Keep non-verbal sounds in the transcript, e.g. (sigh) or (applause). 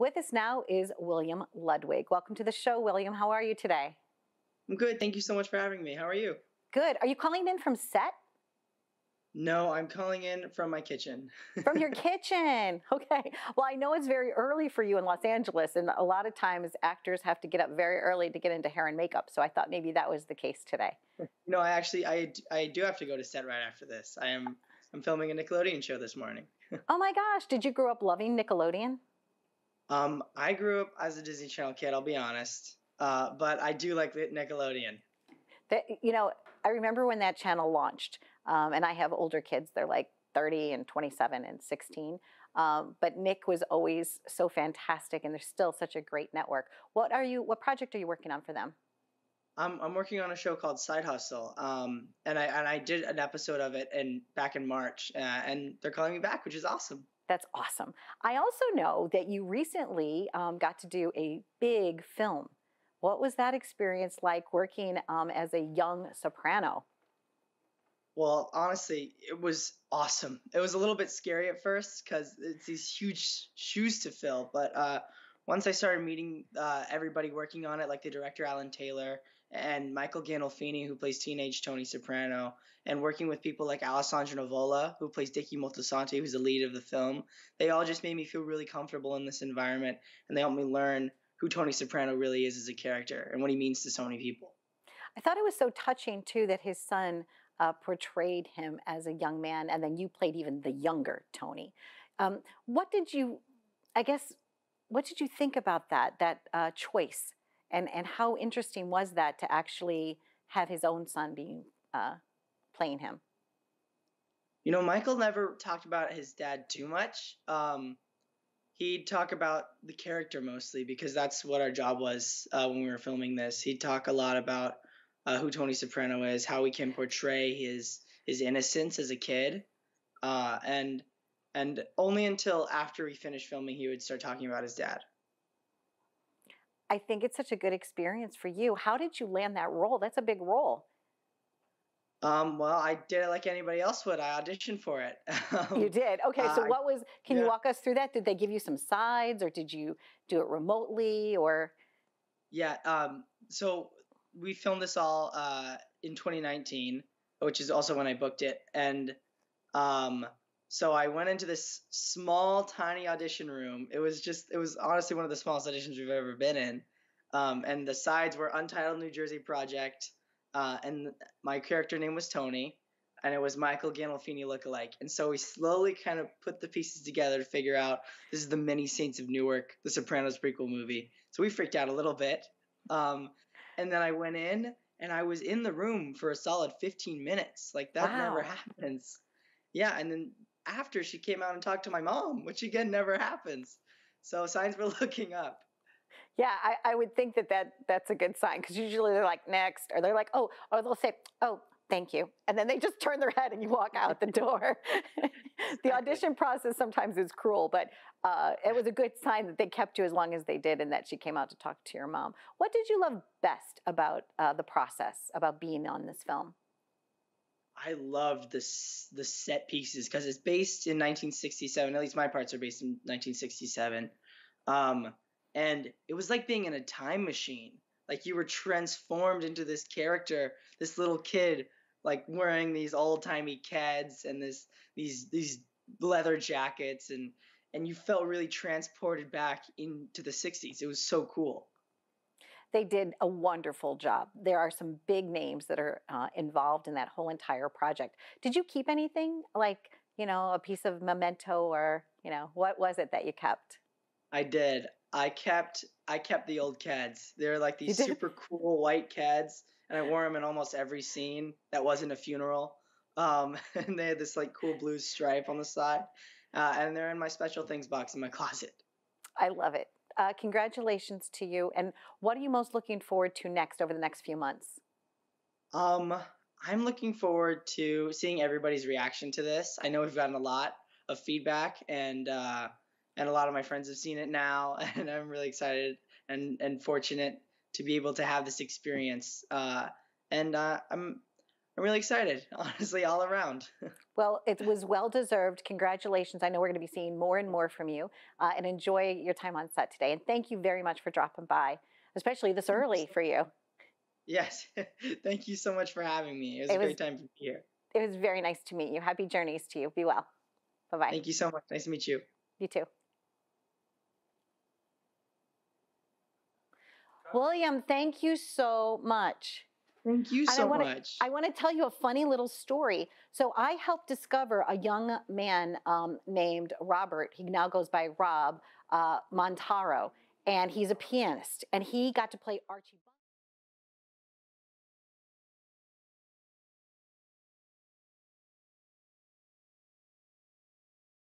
With us now is William Ludwig. Welcome to the show, William. How are you today? I'm good. Thank you so much for having me. How are you? Good. Are you calling in from set? No, I'm calling in from my kitchen. (laughs) from your kitchen. Okay. Well, I know it's very early for you in Los Angeles, and a lot of times actors have to get up very early to get into hair and makeup. So I thought maybe that was the case today. No, I actually I, I do have to go to set right after this. I am I'm filming a Nickelodeon show this morning. (laughs) oh my gosh! Did you grow up loving Nickelodeon? Um, I grew up as a Disney Channel kid. I'll be honest, uh, but I do like Nickelodeon. That you know, I remember when that channel launched, um, and I have older kids. They're like 30 and 27 and 16. Um, but Nick was always so fantastic, and they're still such a great network. What are you? What project are you working on for them? I'm I'm working on a show called Side Hustle, um, and I and I did an episode of it in back in March, uh, and they're calling me back, which is awesome. That's awesome. I also know that you recently um, got to do a big film. What was that experience like working um, as a young soprano? Well, honestly, it was awesome. It was a little bit scary at first because it's these huge shoes to fill. But uh, once I started meeting uh, everybody working on it, like the director Alan Taylor and Michael Gandolfini, who plays teenage Tony Soprano, and working with people like Alessandro Nivola, who plays Dickie Moltisanti, who's the lead of the film, they all just made me feel really comfortable in this environment, and they helped me learn who Tony Soprano really is as a character and what he means to so many people. I thought it was so touching too that his son uh, portrayed him as a young man, and then you played even the younger Tony. Um, what did you, I guess, what did you think about that that uh, choice, and and how interesting was that to actually have his own son being uh, playing him? You know, Michael never talked about his dad too much. Um, he'd talk about the character mostly because that's what our job was uh, when we were filming this. He'd talk a lot about uh, who Tony Soprano is, how he can portray his his innocence as a kid, uh, and and only until after we finished filming he would start talking about his dad. I think it's such a good experience for you. How did you land that role? That's a big role. Um, well, I did it like anybody else would. I auditioned for it. (laughs) you did. Okay, so uh, what was? Can yeah. you walk us through that? Did they give you some sides, or did you do it remotely, or? Yeah. Um, so we filmed this all uh, in 2019, which is also when I booked it, and um, so I went into this small, tiny audition room. It was just, it was honestly one of the smallest auditions we've ever been in. Um, and the sides were Untitled New Jersey Project, uh, and my character name was Tony, and it was Michael Gandolfini lookalike. And so we slowly kind of put the pieces together to figure out this is the many Saints of Newark, the Sopranos prequel movie. So we freaked out a little bit. Um, and then I went in and I was in the room for a solid 15 minutes. Like that wow. never happens. Yeah, and then after she came out and talked to my mom, which again never happens. So signs were (laughs) looking up. Yeah, I, I would think that, that that's a good sign because usually they're like next, or they're like, oh, or they'll say, oh, thank you. And then they just turn their head and you walk out the door. (laughs) the audition process sometimes is cruel, but uh, it was a good sign that they kept you as long as they did and that she came out to talk to your mom. What did you love best about uh, the process, about being on this film? I loved this the set pieces because it's based in 1967. At least my parts are based in 1967, um, and it was like being in a time machine. Like you were transformed into this character, this little kid like wearing these old timey Keds and this these these leather jackets and and you felt really transported back into the 60s. It was so cool. They did a wonderful job. There are some big names that are uh, involved in that whole entire project. Did you keep anything like, you know, a piece of memento or, you know, what was it that you kept? I did. I kept I kept the old Keds. They're like these super cool white Keds and I wore them in almost every scene that wasn't a funeral. Um, (laughs) and they had this like cool blue stripe on the side, uh, and they're in my special things box in my closet. I love it. Uh, congratulations to you. And what are you most looking forward to next over the next few months? Um, I'm looking forward to seeing everybody's reaction to this. I know we've gotten a lot of feedback, and uh, and a lot of my friends have seen it now, (laughs) and I'm really excited and and fortunate to be able to have this experience. Uh, and uh, I'm I'm really excited, (laughs) honestly, all around. (laughs) well, it was well deserved. Congratulations. I know we're going to be seeing more and more from you. Uh, and enjoy your time on set today. And thank you very much for dropping by, especially this early for you. Yes. (laughs) thank you so much for having me. It was it a was, great time to be here. It was very nice to meet you. Happy journeys to you. Be well. Bye bye. Thank you so much. Nice to meet you. You too. William, thank you so much. Thank you so I wanna, much. I want to tell you a funny little story. So I helped discover a young man um, named Robert. He now goes by Rob uh, Montaro, and he's a pianist. And he got to play Archie.